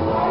Lord.